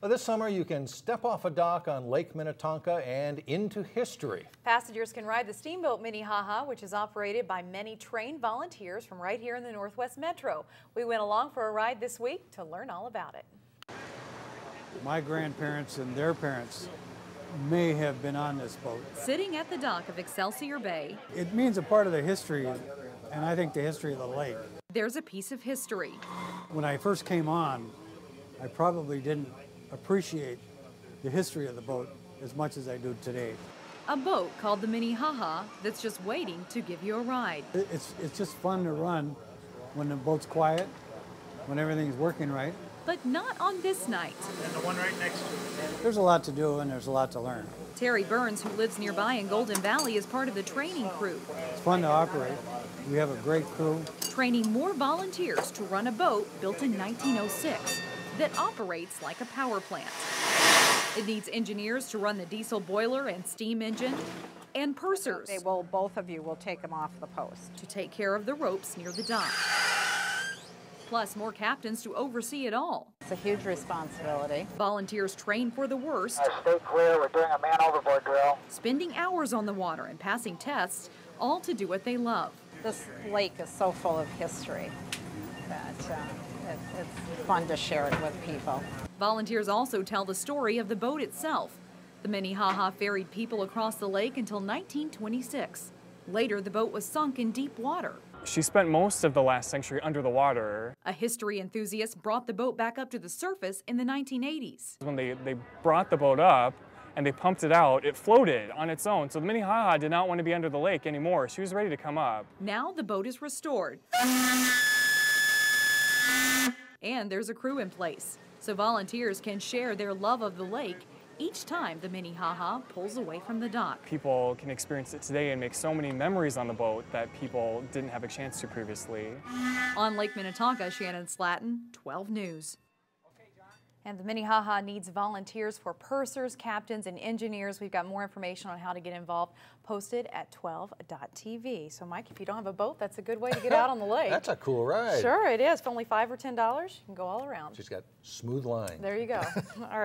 Well, this summer, you can step off a dock on Lake Minnetonka and into history. Passengers can ride the Steamboat Minnehaha, which is operated by many trained volunteers from right here in the Northwest Metro. We went along for a ride this week to learn all about it. My grandparents and their parents may have been on this boat. Sitting at the dock of Excelsior Bay, It means a part of the history, and I think the history of the lake. there's a piece of history. When I first came on, I probably didn't appreciate the history of the boat as much as I do today. A boat called the Minnehaha that's just waiting to give you a ride. It's, it's just fun to run when the boat's quiet, when everything's working right. But not on this night. And the one right next to it. There's a lot to do and there's a lot to learn. Terry Burns, who lives nearby in Golden Valley, is part of the training crew, It's fun to operate. We have a great crew. training more volunteers to run a boat built in 1906 that operates like a power plant. It needs engineers to run the diesel boiler and steam engine, and pursers They will, both of you will take them off the post. to take care of the ropes near the dock. Plus, more captains to oversee it all. It's a huge responsibility. Volunteers train for the worst, Stay clear. We're doing a man overboard drill. spending hours on the water and passing tests, all to do what they love. This lake is so full of history that uh, it, it's fun to share it with people. Volunteers also tell the story of the boat itself. The Minnehaha ferried people across the lake until 1926. Later, the boat was sunk in deep water. She spent most of the last century under the water. A history enthusiast brought the boat back up to the surface in the 1980s. When they, they brought the boat up and they pumped it out, it floated on its own. So the Minnehaha did not want to be under the lake anymore. She was ready to come up. Now the boat is restored. And there's a crew in place, so volunteers can share their love of the lake each time the Minnehaha pulls away from the dock. People can experience it today and make so many memories on the boat that people didn't have a chance to previously. On Lake Minnetonka, Shannon Slatton, 12 News. And the Minnehaha needs volunteers for pursers, captains, and engineers. We've got more information on how to get involved posted at 12.tv. So, Mike, if you don't have a boat, that's a good way to get out on the lake. That's a cool ride. Sure, it is. For only 5 or $10, you can go all around. She's got smooth lines. There you go. all right.